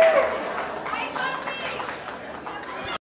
Yes.